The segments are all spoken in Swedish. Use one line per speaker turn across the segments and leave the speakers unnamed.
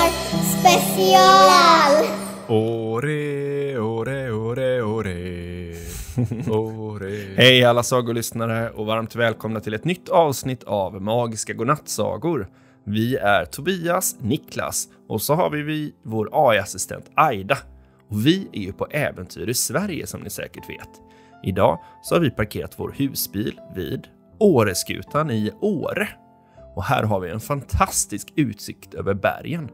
Sommar special!
Ore, ore, ore. ore.
Hej alla sagolyssnare och varmt välkomna till ett nytt avsnitt av Magiska godnattsagor. Vi är Tobias, Niklas och så har vi vår AI-assistent Aida. Och vi är ju på äventyr i Sverige som ni säkert vet. Idag så har vi parkerat vår husbil vid Åreskutan i Åre. Och här har vi en fantastisk utsikt över bergen.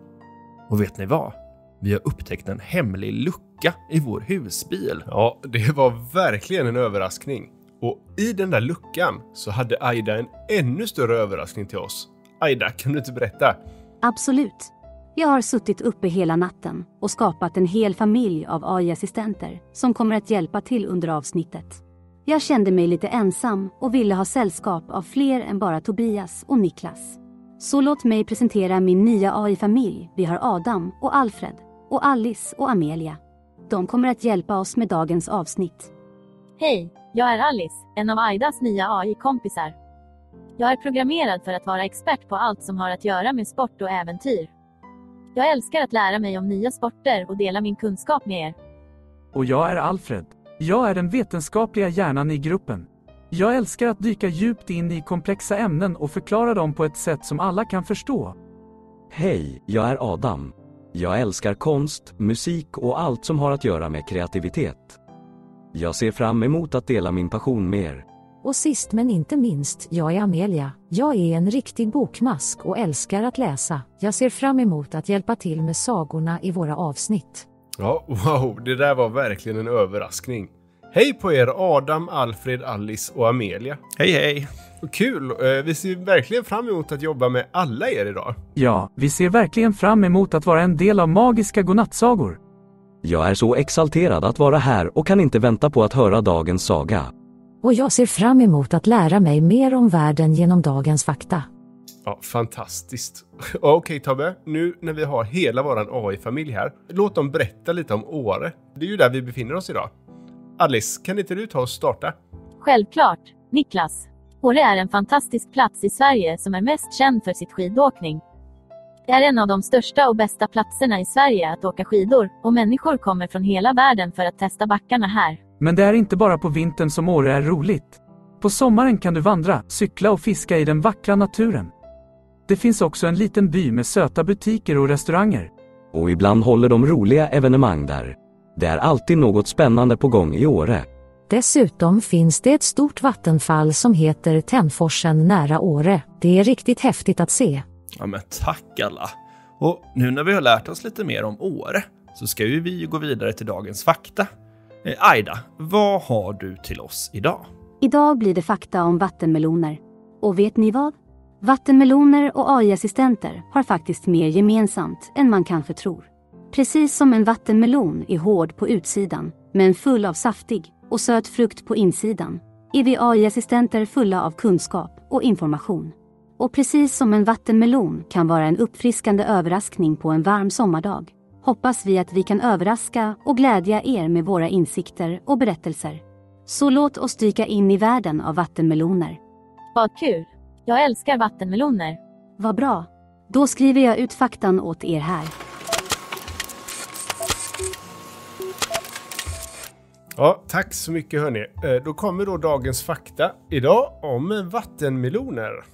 Och vet ni vad? Vi har upptäckt en hemlig lucka i vår husbil.
Ja, det var verkligen en överraskning. Och i den där luckan så hade Aida en ännu större överraskning till oss. Aida, kan du inte berätta?
Absolut. Jag har suttit uppe hela natten och skapat en hel familj av AI-assistenter som kommer att hjälpa till under avsnittet. Jag kände mig lite ensam och ville ha sällskap av fler än bara Tobias och Niklas. Så låt mig presentera min nya AI-familj. Vi har Adam och Alfred och Alice och Amelia. De kommer att hjälpa oss med dagens avsnitt.
Hej, jag är Alice, en av Aidas nya AI-kompisar. Jag är programmerad för att vara expert på allt som har att göra med sport och äventyr. Jag älskar att lära mig om nya sporter och dela min kunskap med er.
Och jag är Alfred. Jag är den vetenskapliga hjärnan i gruppen. Jag älskar att dyka djupt in i komplexa ämnen och förklara dem på ett sätt som alla kan förstå.
Hej, jag är Adam. Jag älskar konst, musik och allt som har att göra med kreativitet. Jag ser fram emot att dela min passion med er.
Och sist men inte minst, jag är Amelia. Jag är en riktig bokmask och älskar att läsa. Jag ser fram emot att hjälpa till med sagorna i våra avsnitt.
Ja, wow, det där var verkligen en överraskning. Hej på er Adam, Alfred, Alice och Amelia.
Hej hej!
Kul! Eh, Vi ser verkligen fram emot att jobba med alla er idag.
Ja, vi ser verkligen fram emot att vara en del av Magiska godnattsagor.
Jag är så exalterad att vara här och kan inte vänta på att höra dagens saga.
Och jag ser fram emot att lära mig mer om världen genom dagens fakta.
Ja, fantastiskt. Okej Tobbe, nu när vi har hela våran AI-familj här, låt dem berätta lite om Åre. Det är ju där vi befinner oss idag. Alice, kan inte du ta och starta?
Självklart, Niklas. Åre är en fantastisk plats i Sverige som är mest känd för sitt skidåkning. Det är en av de största och bästa platserna i Sverige att åka skidor och människor kommer från hela världen för att testa backarna här.
Men det är inte bara på vintern som Åre är roligt. På sommaren kan du vandra, cykla och fiska i den vackra naturen. Det finns också en liten by med söta butiker och restauranger.
Och ibland håller de roliga evenemang där. Det är alltid något spännande på gång i Åre.
Dessutom finns det ett stort vattenfall som heter Tännforsen nära Åre. Det är riktigt häftigt att se.
Ja men tack alla! Och nu när vi har lärt oss lite mer om Åre så ska ju vi gå vidare till dagens fakta. Eh, Aida, vad har du till oss idag?
Idag blir det fakta om vattenmeloner. Och vet ni vad? Vattenmeloner och AI-assistenter har faktiskt mer gemensamt än man kanske tror. Precis som en vattenmelon är hård på utsidan, men full av saftig och söt frukt på insidan, är vi AI-assistenter fulla av kunskap och information. Och precis som en vattenmelon kan vara en uppfriskande överraskning på en varm sommardag, hoppas vi att vi kan överraska och glädja er med våra insikter och berättelser. Så låt oss dyka in i världen av vattenmeloner.
Vad kul! Jag älskar vattenmeloner.
Vad bra! Då skriver jag ut faktan åt er här.
Ja, tack så mycket hörni. Eh, Då kommer då dagens fakta idag om vattenmeloner.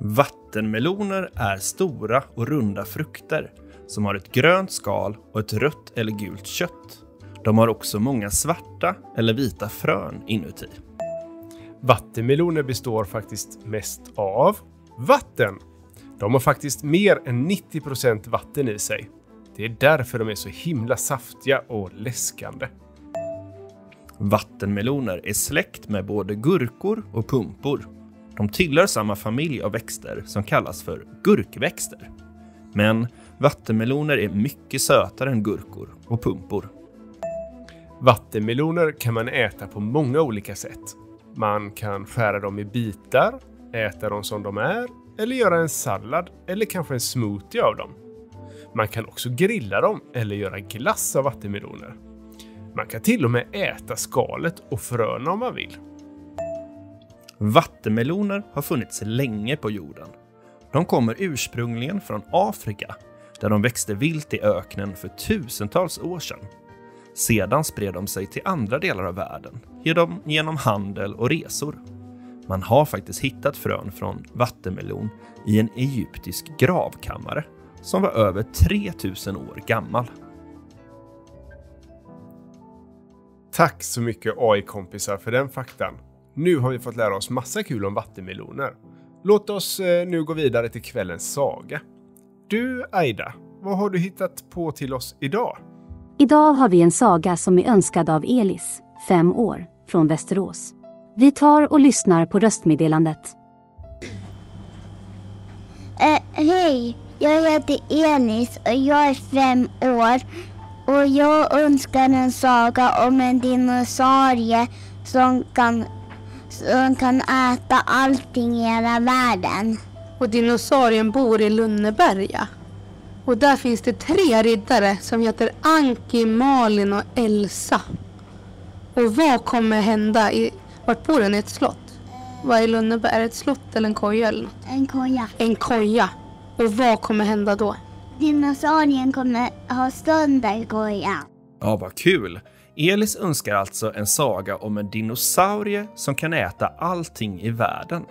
Vattenmeloner är stora och runda frukter som har ett grönt skal och ett rött eller gult kött. De har också många svarta eller vita frön inuti.
Vattenmeloner består faktiskt mest av vatten. De har faktiskt mer än 90% vatten i sig. Det är därför de är så himla saftiga och läskande.
Vattenmeloner är släkt med både gurkor och pumpor. De tillhör samma familj av växter som kallas för gurkväxter. Men vattenmeloner är mycket sötare än gurkor och pumpor.
Vattenmeloner kan man äta på många olika sätt. Man kan skära dem i bitar, äta dem som de är, eller göra en sallad eller kanske en smoothie av dem. Man kan också grilla dem eller göra glass av vattenmeloner. Man kan till och med äta skalet och fröna om man vill.
Vattenmeloner har funnits länge på jorden. De kommer ursprungligen från Afrika, där de växte vilt i öknen för tusentals år sedan. Sedan spred de sig till andra delar av världen genom, genom handel och resor. Man har faktiskt hittat frön från vattenmelon i en egyptisk gravkammare som var över 3000 år gammal.
Tack så mycket AI-kompisar för den faktan. Nu har vi fått lära oss massa kul om vattenmeloner. Låt oss eh, nu gå vidare till kvällens saga. Du, Aida, vad har du hittat på till oss idag?
Idag har vi en saga som är önskad av Elis, fem år, från Västerås. Vi tar och lyssnar på röstmeddelandet.
Eh, Hej, jag heter Elis och jag är fem år. Och jag önskar en saga om en dinosaurie som kan, som kan äta allting i hela världen.
Och dinosaurien bor i Lunneberga. Och där finns det tre riddare som heter Anki, Malin och Elsa. Och vad kommer hända? I, vart bor den? I ett slott? Vad är Lunneberg? Är det ett slott eller en koja eller något?
En koja.
En koja. Och vad kommer hända då?
Dinosaurien kommer ha sönder kojan.
Ja, vad kul! Elis önskar alltså en saga om en dinosaurie som kan äta allting i världen.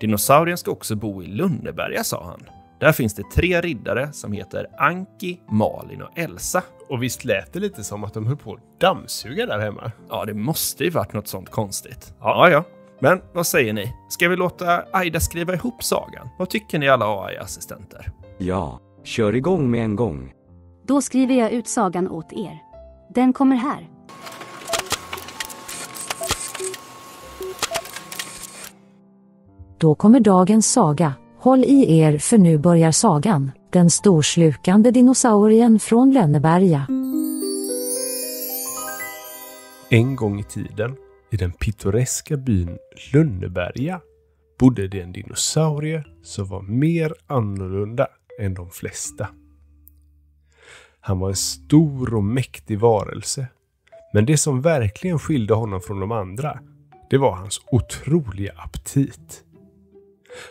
Dinosaurien ska också bo i Lunneberga, sa han. Där finns det tre riddare som heter Anki, Malin och Elsa.
Och visst lät det lite som att de höll på att dammsuga där hemma?
Ja, det måste ju varit något sånt konstigt. Ja, ja. Men vad säger ni? Ska vi låta Aida skriva ihop sagan? Vad tycker ni alla AI-assistenter?
Ja, kör igång med en gång.
Då skriver jag ut sagan åt er. Den kommer här.
Då kommer dagens saga. Håll i er för nu börjar sagan. Den storslukande dinosaurien från Lönneberga.
En gång i tiden, i den pittoreska byn Lönneberga, bodde det en dinosaurie som var mer annorlunda än de flesta. Han var en stor och mäktig varelse. Men det som verkligen skilde honom från de andra, det var hans otroliga aptit.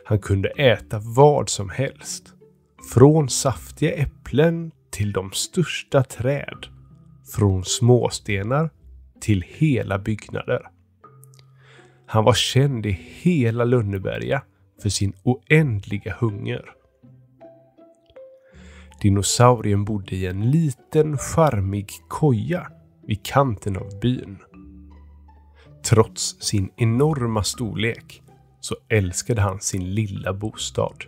Han kunde äta vad som helst. Från saftiga äpplen till de största träd. Från småstenar till hela byggnader. Han var känd i hela Lönneberga för sin oändliga hunger. Dinosaurien bodde i en liten charmig koja vid kanten av byn. Trots sin enorma storlek så älskade han sin lilla bostad.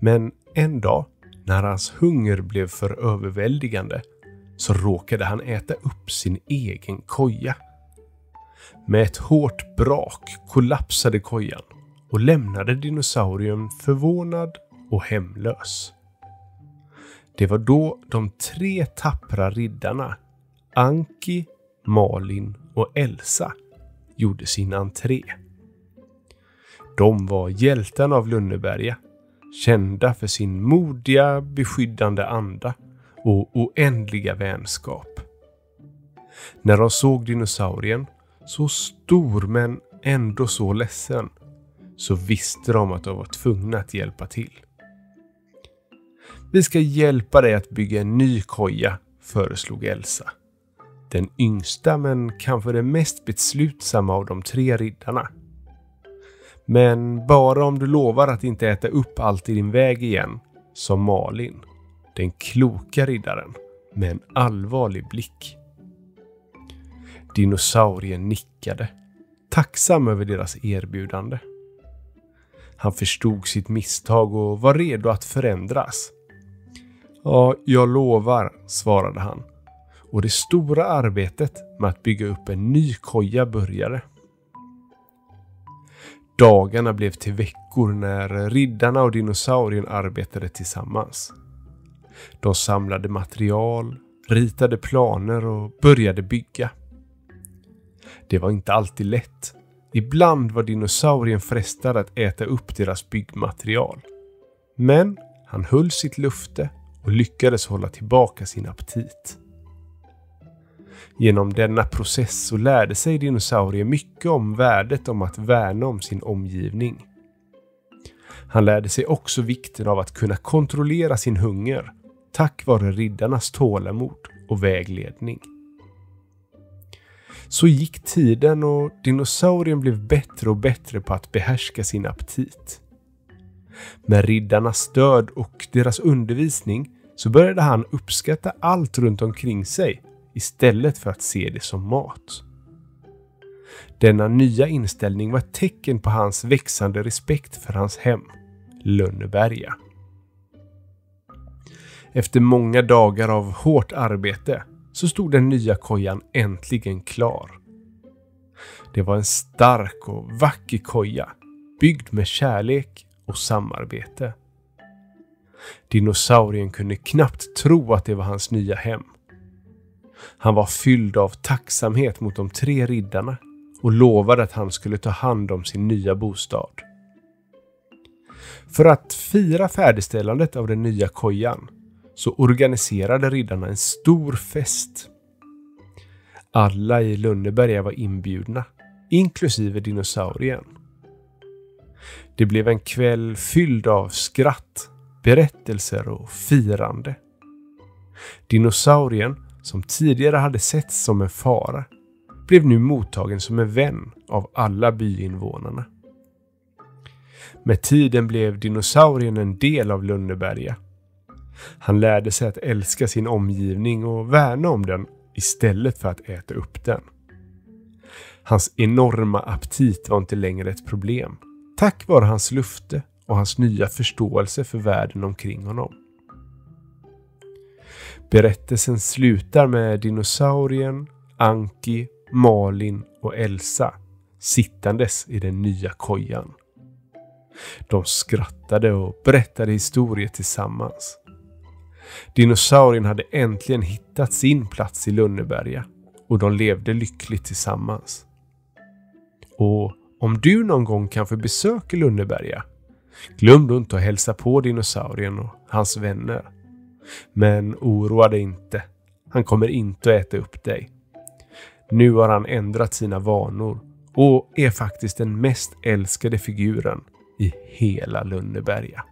Men en dag, när hans hunger blev för överväldigande, så råkade han äta upp sin egen koja. Med ett hårt brak kollapsade kojan och lämnade dinosaurien förvånad och hemlös. Det var då de tre tappra riddarna Anki, Malin och Elsa gjorde sin entré. De var hjältarna av Lönneberga, kända för sin modiga, beskyddande anda och oändliga vänskap. När de såg dinosaurien, så stor men ändå så ledsen, så visste de att de var tvungna att hjälpa till. Vi ska hjälpa dig att bygga en ny koja, föreslog Elsa. Den yngsta men kanske den mest beslutsamma av de tre riddarna. Men bara om du lovar att inte äta upp allt i din väg igen, sa Malin, den kloka riddaren med en allvarlig blick. Dinosaurien nickade, tacksam över deras erbjudande. Han förstod sitt misstag och var redo att förändras. Ja, jag lovar, svarade han. Och det stora arbetet med att bygga upp en ny koja började. Dagarna blev till veckor när riddarna och dinosaurien arbetade tillsammans. De samlade material, ritade planer och började bygga. Det var inte alltid lätt. Ibland var dinosaurien frestad att äta upp deras byggmaterial. Men han höll sitt lufte och lyckades hålla tillbaka sin aptit. Genom denna process så lärde sig dinosaurier mycket om värdet om att värna om sin omgivning. Han lärde sig också vikten av att kunna kontrollera sin hunger tack vare riddarnas tålamod och vägledning. Så gick tiden och dinosaurien blev bättre och bättre på att behärska sin aptit. Med riddarnas stöd och deras undervisning så började han uppskatta allt runt omkring sig istället för att se det som mat. Denna nya inställning var ett tecken på hans växande respekt för hans hem, Lönneberga. Efter många dagar av hårt arbete så stod den nya kojan äntligen klar. Det var en stark och vacker koja, byggd med kärlek och samarbete. Dinosaurien kunde knappt tro att det var hans nya hem. Han var fylld av tacksamhet mot de tre riddarna och lovade att han skulle ta hand om sin nya bostad. För att fira färdigställandet av den nya kojan så organiserade riddarna en stor fest. Alla i Lönneberga var inbjudna, inklusive dinosaurien. Det blev en kväll fylld av skratt, berättelser och firande. Dinosaurien, som tidigare hade setts som en fara, blev nu mottagen som en vän av alla byinvånarna. Med tiden blev dinosaurien en del av Lönneberga. Han lärde sig att älska sin omgivning och värna om den istället för att äta upp den. Hans enorma aptit var inte längre ett problem tack vare hans lufte och hans nya förståelse för världen omkring honom. Berättelsen slutar med dinosaurien, Anki, Malin och Elsa sittandes i den nya kojan. De skrattade och berättade historier tillsammans. Dinosaurien hade äntligen hittat sin plats i Lönneberga och de levde lyckligt tillsammans. Och om du någon gång kan få besök i Lönneberga, glöm då inte att hälsa på dinosaurien och hans vänner. Men oroa dig inte. Han kommer inte att äta upp dig. Nu har han ändrat sina vanor och är faktiskt den mest älskade figuren i hela Lönneberga.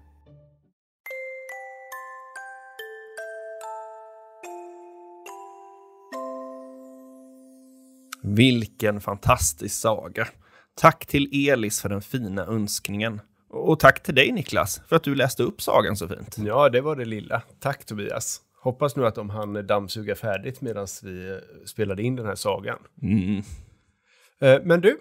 Vilken fantastisk saga. Tack till Elis för den fina önskningen. Och tack till dig Niklas för att du läste upp sagan så fint.
Ja, det var det lilla. Tack Tobias. Hoppas nu att de hann dammsuga färdigt medan vi eh, spelade in den här sagan.
Mm.
Eh, Men du,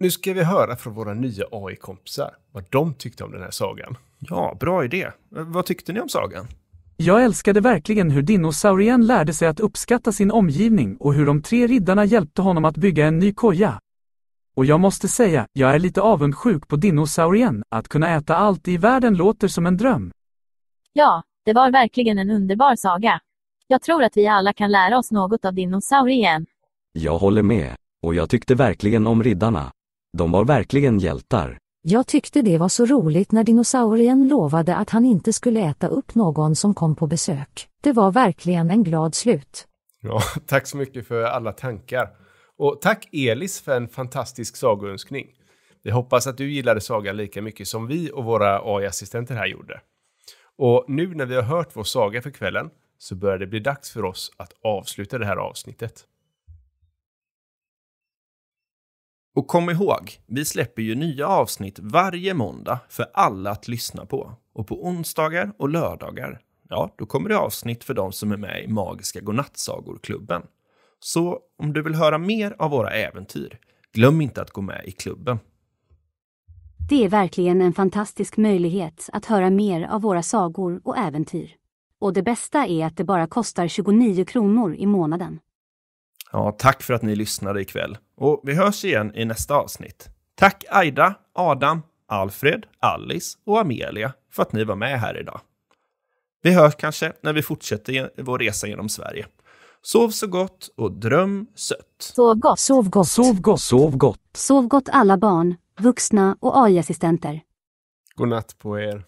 nu ska vi höra från våra nya AI-kompisar vad de tyckte om den här sagan.
Ja, bra idé. Vad tyckte ni om sagan?
Jag älskade verkligen hur dinosaurien lärde sig att uppskatta sin omgivning och hur de tre riddarna hjälpte honom att bygga en ny koja. Och jag måste säga, jag är lite avundsjuk på dinosaurien, att kunna äta allt i världen låter som en dröm.
Ja, det var verkligen en underbar saga. Jag tror att vi alla kan lära oss något av dinosaurien.
Jag håller med, och jag tyckte verkligen om riddarna. De var verkligen hjältar.
Jag tyckte det var så roligt när dinosaurien lovade att han inte skulle äta upp någon som kom på besök. Det var verkligen en glad slut.
Ja, tack så mycket för alla tankar. Och tack Elis för en fantastisk sagoönskning. Vi hoppas att du gillade sagan lika mycket som vi och våra AI-assistenter här gjorde. Och nu när vi har hört vår saga för kvällen så börjar det bli dags för oss att avsluta det här avsnittet.
Och kom ihåg, vi släpper ju nya avsnitt varje måndag för alla att lyssna på. Och på onsdagar och lördagar, ja, då kommer det avsnitt för de som är med i Magiska Godnattsagor-klubben. Så om du vill höra mer av våra äventyr, glöm inte att gå med i klubben.
Det är verkligen en fantastisk möjlighet att höra mer av våra sagor och äventyr. Och det bästa är att det bara kostar 29 kronor i månaden.
Ja, tack för att ni lyssnade ikväll. Och vi hörs igen i nästa avsnitt. Tack Aida, Adam, Alfred, Alice och Amelia för att ni var med här idag. Vi hörs kanske när vi fortsätter vår resa genom Sverige. Sov så gott och dröm sött.
Sov gott.
Sov gott.
Sov gott.
Sov gott.
Sov gott alla barn, vuxna och AI-assistenter.
God natt på er.